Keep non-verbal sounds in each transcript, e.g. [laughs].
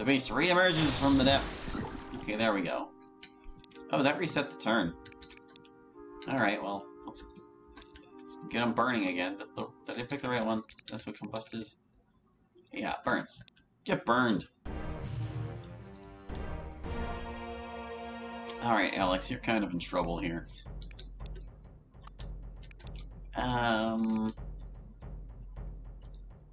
The beast re-emerges from the depths. Okay, there we go. Oh, that reset the turn. Alright, well, let's, get them burning again. That's the, did I pick the right one? That's what combust is? Yeah, burns. Get burned. Alright, Alex, you're kind of in trouble here. Um...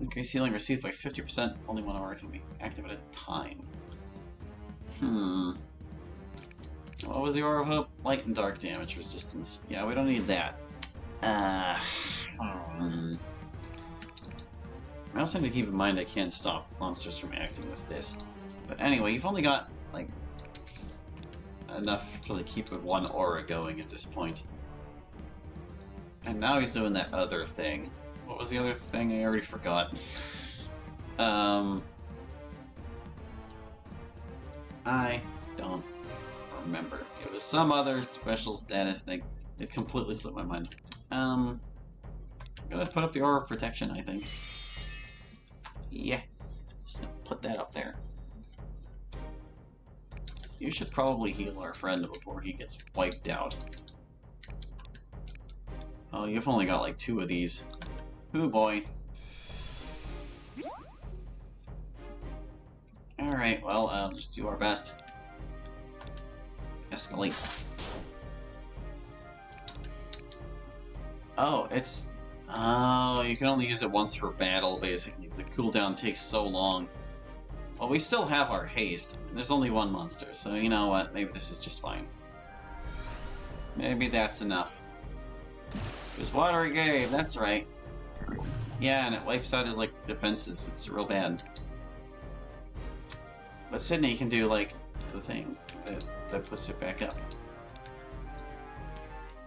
Increase healing received by 50%. Only one aura can be active at a time. Hmm. What was the Aura of Hope? Light and dark damage resistance. Yeah, we don't need that. Uh, hmm. I also need to keep in mind I can't stop monsters from acting with this. But anyway, you've only got, like, enough to like, keep one aura going at this point. And now he's doing that other thing. What was the other thing? I already forgot. um... I don't remember. It was some other special status thing. It completely slipped my mind. Um... I'm gonna put up the aura of protection, I think. Yeah. Just gonna put that up there. You should probably heal our friend before he gets wiped out. Oh, you've only got like two of these. Ooh boy. Alright, well, uh, just do our best. Escalate. Oh, it's... Oh, you can only use it once for battle, basically. The cooldown takes so long. Well, we still have our haste. There's only one monster, so you know what? Maybe this is just fine. Maybe that's enough. It was Watery Grave, that's right. Yeah, and it wipes out his, like, defenses. It's real bad. But Sydney can do, like, the thing that, that puts it back up.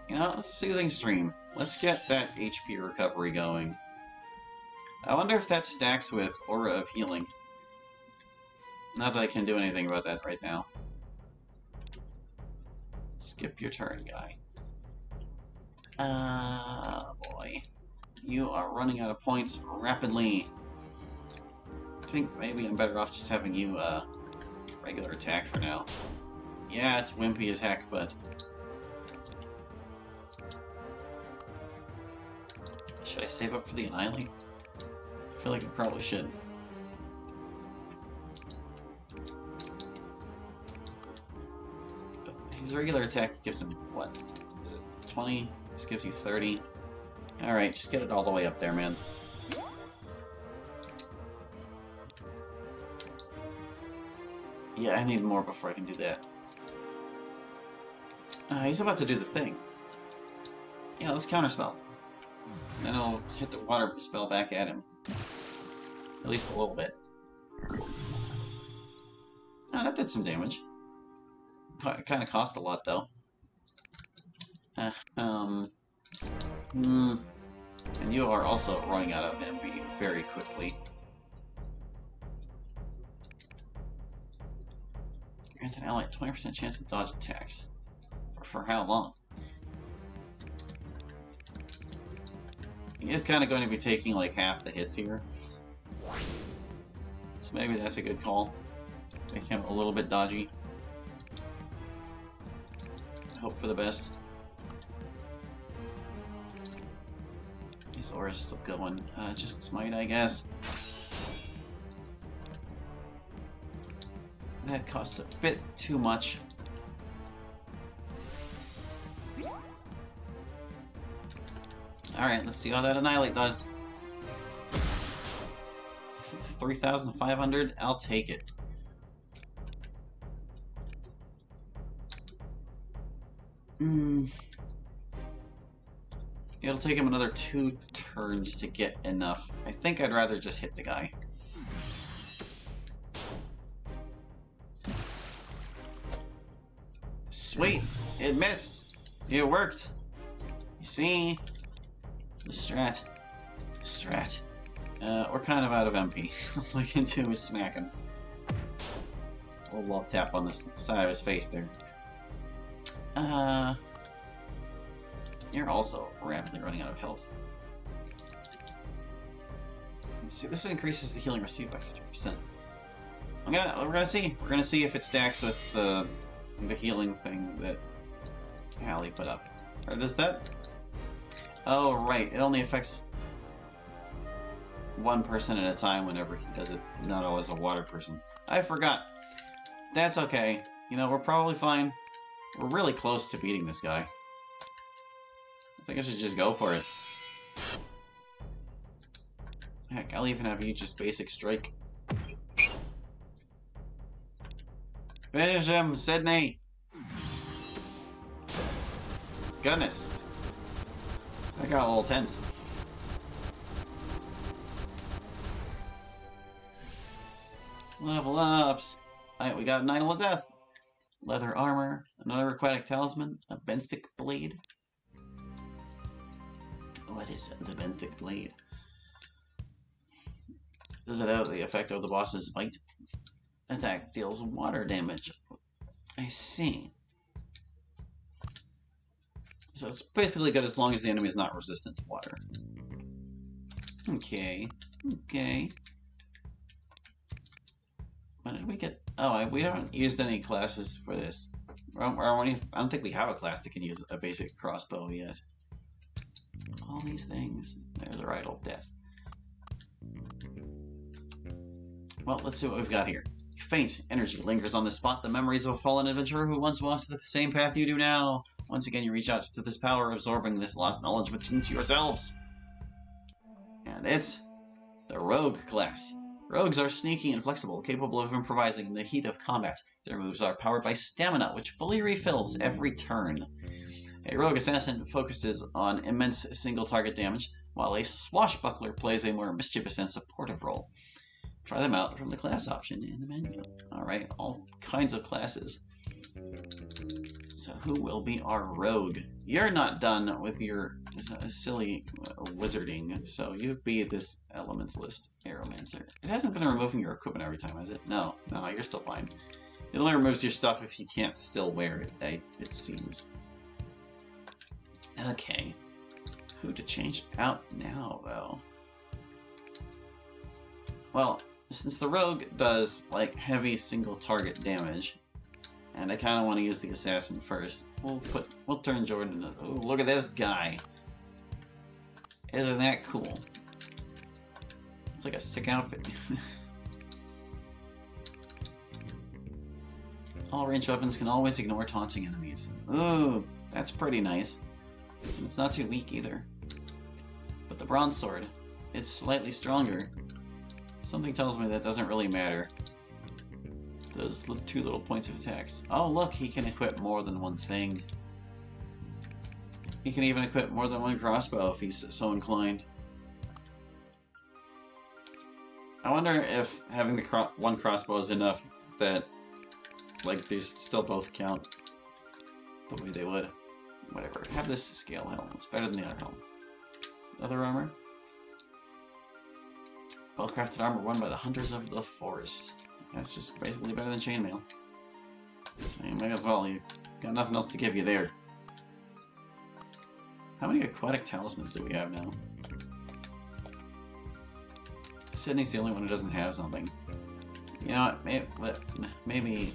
You know, Soothing Stream. Let's get that HP recovery going. I wonder if that stacks with Aura of Healing. Not that I can do anything about that right now. Skip your turn, guy. Ah, uh, boy. You are running out of points rapidly. I think maybe I'm better off just having you, uh, regular attack for now. Yeah, it's wimpy as heck, but... Should I save up for the Annihilate? I feel like I probably should. But his regular attack gives him, what? Is it 20? This gives you 30. Alright, just get it all the way up there, man. Yeah, I need more before I can do that. Uh, he's about to do the thing. Yeah, let's counterspell. Then I'll hit the water spell back at him. At least a little bit. Oh, that did some damage. It kind of cost a lot, though. Uh, um... Hmm... And you are also running out of MP very quickly. Grants an ally 20% chance to dodge attacks. For, for how long? He is kind of going to be taking like half the hits here. So maybe that's a good call. Make him a little bit dodgy. Hope for the best. His aura's still going. Uh, just smite, I guess. That costs a bit too much. Alright, let's see how that Annihilate does. 3,500? I'll take it. Hmm. It'll take him another two turns to get enough. I think I'd rather just hit the guy. Sweet! It missed! It worked! You see? The strat. Strat. Uh, we're kind of out of MP. [laughs] All I can do is smack him. A little love tap on the side of his face there. Uh... You're also rapidly running out of health. See, this increases the healing received by 50%. I'm gonna we're gonna see. We're gonna see if it stacks with the the healing thing that Hallie put up. Or does that? Oh right, it only affects one person at a time whenever he does it, not always a water person. I forgot. That's okay. You know, we're probably fine. We're really close to beating this guy. I think I should just go for it. Heck, I'll even have you just basic strike. Finish him, Sydney! Goodness. I got a little tense. Level ups! Alright, we got an Idol of Death. Leather armor, another aquatic talisman, a benthic blade. What is it? the benthic blade? Does it have the effect of the boss's bite? Attack deals water damage. I see. So it's basically good as long as the enemy is not resistant to water. Okay. Okay. When did we get... Oh, we haven't used any classes for this. I don't think we have a class that can use a basic crossbow yet. All these things. There's a idol death. Well, let's see what we've got here. Faint energy lingers on the spot, the memories of a fallen adventurer who once walked the same path you do now. Once again, you reach out to this power, absorbing this lost knowledge into yourselves. And it's the Rogue class. Rogues are sneaky and flexible, capable of improvising in the heat of combat. Their moves are powered by stamina, which fully refills every turn. A rogue assassin focuses on immense single target damage, while a swashbuckler plays a more mischievous and supportive role. Try them out from the class option in the menu. Alright, all kinds of classes. So who will be our rogue? You're not done with your uh, silly uh, wizarding, so you be this elementalist aeromancer. It hasn't been removing your equipment every time, has it? No, no, you're still fine. It only removes your stuff if you can't still wear it, it seems. Okay. Who to change out now, though? Well, since the rogue does, like, heavy single target damage, and I kind of want to use the assassin first, we'll put, we'll turn Jordan oh, look at this guy. Isn't that cool? It's like a sick outfit. [laughs] All ranged weapons can always ignore taunting enemies. Ooh, that's pretty nice. It's not too weak either. But the bronze sword, it's slightly stronger, Something tells me that doesn't really matter. Those two little points of attacks. Oh, look, he can equip more than one thing. He can even equip more than one crossbow if he's so inclined. I wonder if having the cro one crossbow is enough that, like, these still both count the way they would. Whatever. Have this scale helm. It's better than the other helm. Other armor? Well-crafted armor won by the Hunters of the Forest. That's just basically better than chainmail. You might as well, you got nothing else to give you there. How many aquatic talismans do we have now? Sydney's the only one who doesn't have something. You know what, maybe, maybe,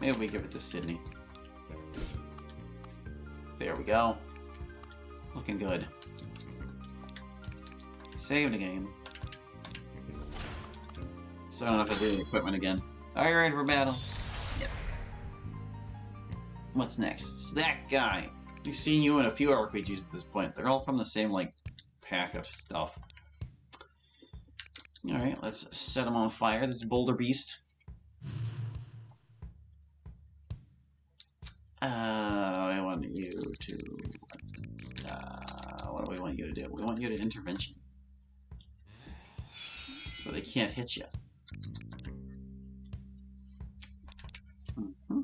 maybe we give it to Sydney. There we go. Looking good. Save the game. So I don't know if I do the equipment again. Are you ready for battle? Yes. What's next? It's that guy. We've seen you in a few RPGs at this point. They're all from the same, like, pack of stuff. Alright, let's set him on fire. This Boulder Beast. Uh, We want you to intervention. So they can't hit you. Mm-hmm.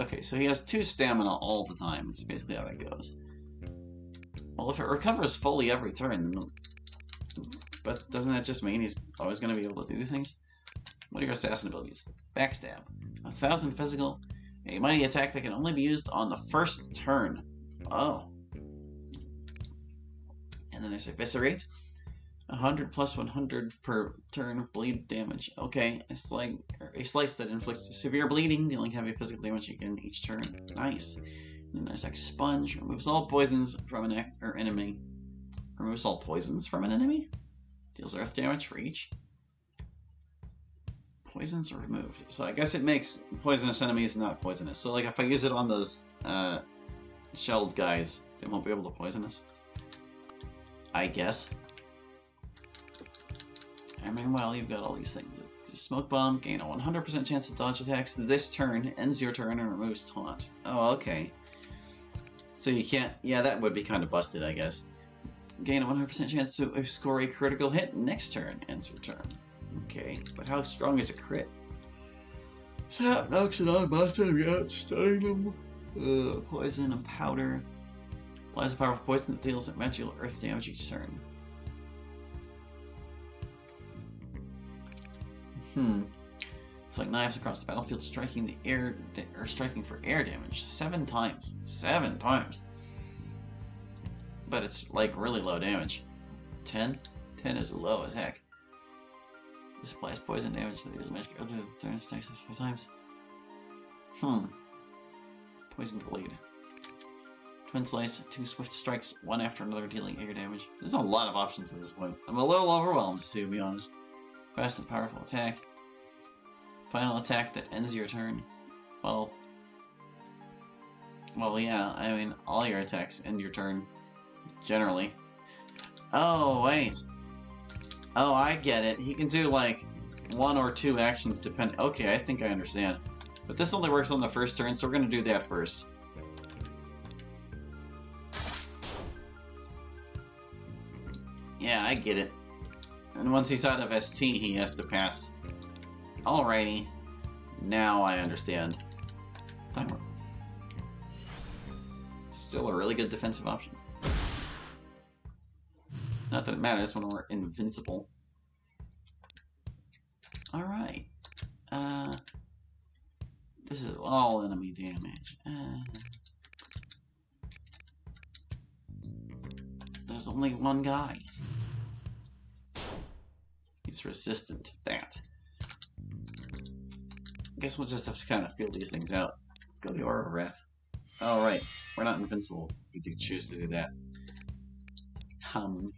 Okay, so he has two stamina all the time. It's basically how that goes. Well, if it recovers fully every turn, but doesn't that just mean he's always going to be able to do these things? What are your assassin abilities? Backstab. A thousand physical. A mighty attack that can only be used on the first turn. Oh. And then there's Eviscerate. 100 plus 100 per turn of bleed damage. Okay, a, slice, a slice that inflicts severe bleeding, dealing heavy physical damage again each turn. Nice. And there's like Expunge, removes all poisons from an or enemy. Removes all poisons from an enemy? Deals earth damage for each. Poisons are removed. So I guess it makes poisonous enemies not poisonous. So like if I use it on those uh, shelled guys, they won't be able to poison us. I guess. I mean, well, you've got all these things. The smoke bomb, gain a 100% chance to dodge attacks this turn, ends your turn, and removes taunt. Oh, okay. So you can't... Yeah, that would be kind of busted, I guess. Gain a 100% chance to score a critical hit next turn, ends your turn. Okay, but how strong is a crit? Tap knocks it on boss enemy out, stunning them. Uh, poison and powder. Applies a powerful poison that deals magical earth damage each turn. Hmm. It's like knives across the battlefield, striking the air or striking for air damage seven times. Seven times. But it's like really low damage. Ten. Ten is low as heck. This applies poison damage that deals magic other than turns attacks five times. Hmm. Poison blade. Twin slice, two swift strikes, one after another dealing air damage. There's a lot of options at this point. I'm a little overwhelmed, to be honest. Fast and powerful attack. Final attack that ends your turn. Well... Well, yeah, I mean, all your attacks end your turn. Generally. Oh, wait. Oh, I get it. He can do, like, one or two actions depending... Okay, I think I understand. But this only works on the first turn, so we're to do that first. Yeah, I get it. And once he's out of ST, he has to pass. Alrighty. Now I understand. Timer. Still a really good defensive option. Not that it matters when we're invincible. Alright. Uh, this is all enemy damage. Uh, there's only one guy. He's resistant to that. I guess we'll just have to kind of feel these things out. Let's go the Aura of Wrath. Alright, we're not invincible if we do choose to do that. Um.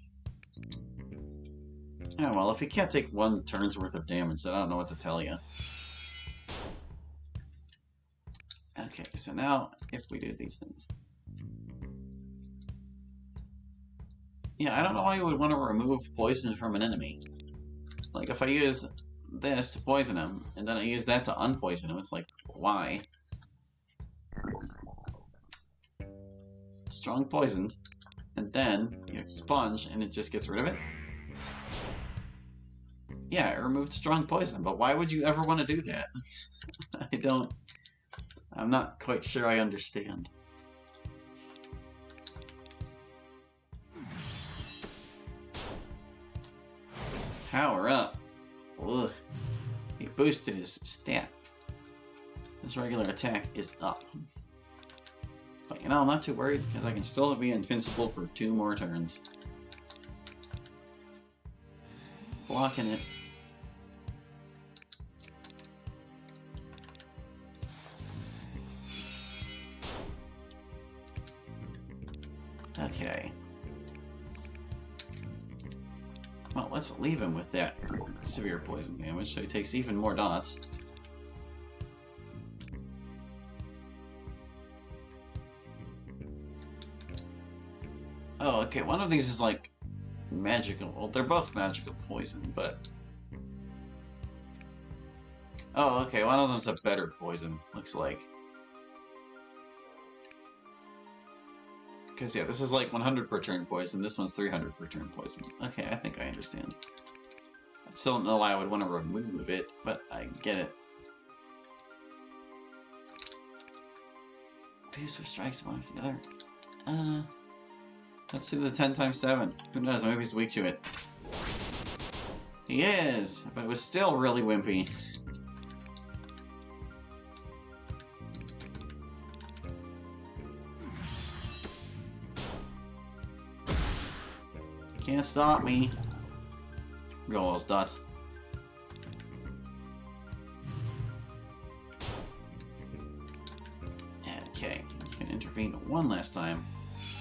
Yeah, well, if he can't take one turn's worth of damage, then I don't know what to tell you. Okay, so now, if we do these things. Yeah, I don't know why you would want to remove poison from an enemy. Like, if I use this to poison him, and then I use that to unpoison him, it's like, why? Strong poisoned, and then you expunge, and it just gets rid of it? Yeah, it removed strong poison, but why would you ever want to do that? [laughs] I don't... I'm not quite sure I understand. Power up. Ugh. He boosted his stat. His regular attack is up. But you know, I'm not too worried, because I can still be invincible for two more turns. Blocking it. Leave him with that severe poison damage, so he takes even more dots. Oh, okay, one of these is like magical. Well, they're both magical poison, but... Oh, okay, one of them's a better poison, looks like. Because, yeah, this is like 100 per turn poison, this one's 300 per turn poison. Okay, I think I understand. I still don't know why I would want to remove it, but I get it. Two for strikes, one after the other. Uh, let's see the 10 times 7. Who knows, maybe he's weak to it. He is, but it was still really wimpy. Can't stop me. Got all dots. Okay, you can intervene one last time.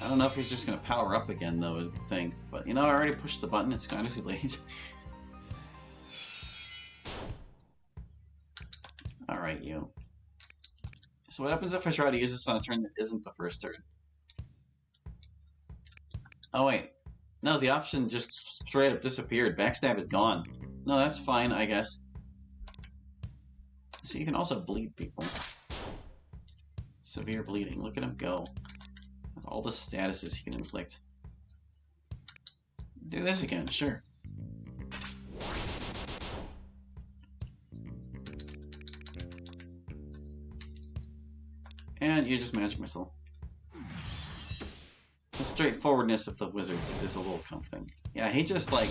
I don't know if he's just gonna power up again, though, is the thing. But, you know, I already pushed the button, it's kind of too late. [laughs] Alright, you. So what happens if I try to use this on a turn that isn't the first turn? Oh, wait. No, the option just straight up disappeared. Backstab is gone. No, that's fine, I guess. So you can also bleed people. Severe bleeding. Look at him go. With all the statuses he can inflict. Do this again, sure. And you just magic missile. The straightforwardness of the wizards is a little comforting. Yeah, he just like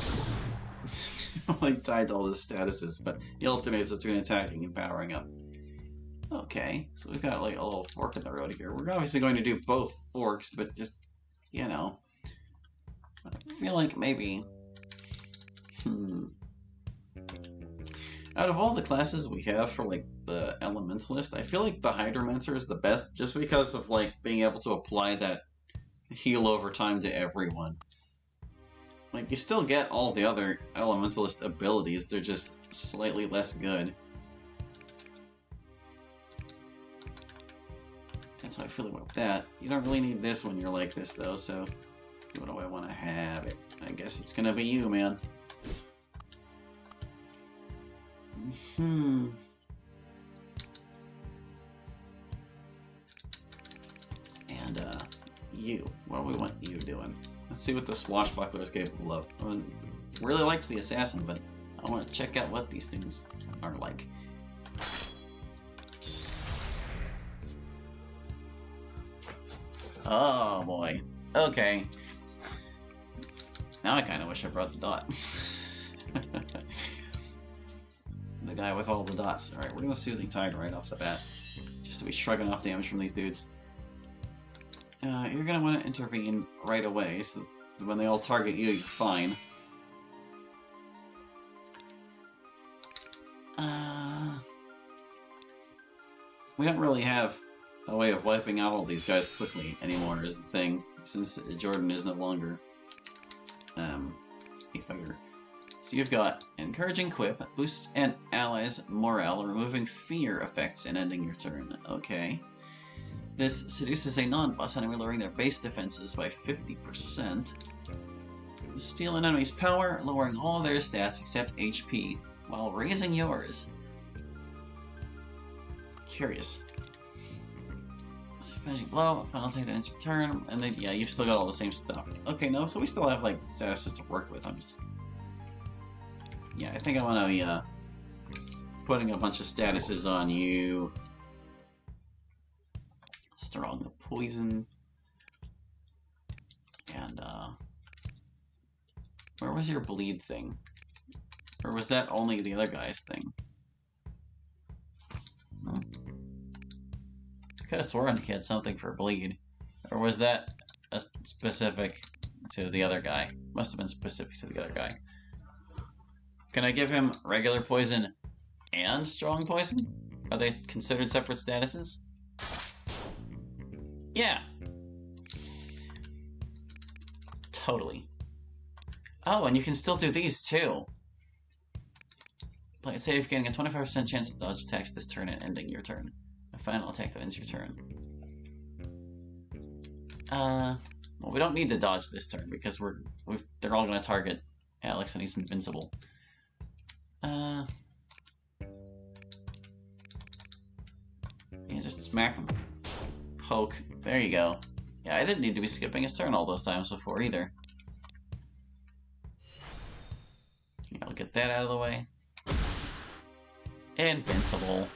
[laughs] like tied all his statuses, but he alternates between attacking and powering up. Okay, so we've got like a little fork in the road here. We're obviously going to do both forks, but just you know. I feel like maybe hmm. Out of all the classes we have for like the elementalist, I feel like the hydromancer is the best just because of like being able to apply that heal over time to everyone. Like, you still get all the other elementalist abilities, they're just slightly less good. That's how I feel about that. You don't really need this when you're like this, though, so... What do I want to have? It? I guess it's gonna be you, man. Hmm... you. What do we want you doing? Let's see what the swashbuckler is capable of. I really likes the assassin, but I want to check out what these things are like. Oh boy. Okay. Now I kind of wish I brought the dot. [laughs] the guy with all the dots. Alright, we're gonna Soothing Tide right off the bat. Just to be shrugging off damage from these dudes. Uh, you're gonna want to intervene right away, so when they all target you, you're fine. Uh, we don't really have a way of wiping out all these guys quickly anymore, is the thing, since Jordan is no longer um, a fighter. So you've got Encouraging Quip, boosts an ally's morale, removing fear effects and ending your turn. Okay. This seduces a non-boss enemy, lowering their base defenses by 50%. Steal an enemy's power, lowering all their stats except HP, while raising yours. Curious. Finishing blow, final take ends your turn, and then, yeah, you've still got all the same stuff. Okay, no, so we still have, like, statuses to work with, I'm just... Yeah, I think I want to be, uh, putting a bunch of statuses on you strong poison. And, uh... Where was your bleed thing? Or was that only the other guy's thing? Hmm. I could have sworn he had something for bleed. Or was that specific to the other guy? Must have been specific to the other guy. Can I give him regular poison and strong poison? Are they considered separate statuses? Yeah. Totally. Oh, and you can still do these too. Play it safe, getting a 25% chance to dodge attacks this turn and ending your turn. A final attack that ends your turn. Uh, well, we don't need to dodge this turn because we're we they're all going to target Alex and he's invincible. Uh, yeah, just smack him. Poke. There you go. Yeah, I didn't need to be skipping his turn all those times before either. Yeah, I'll get that out of the way. Invincible.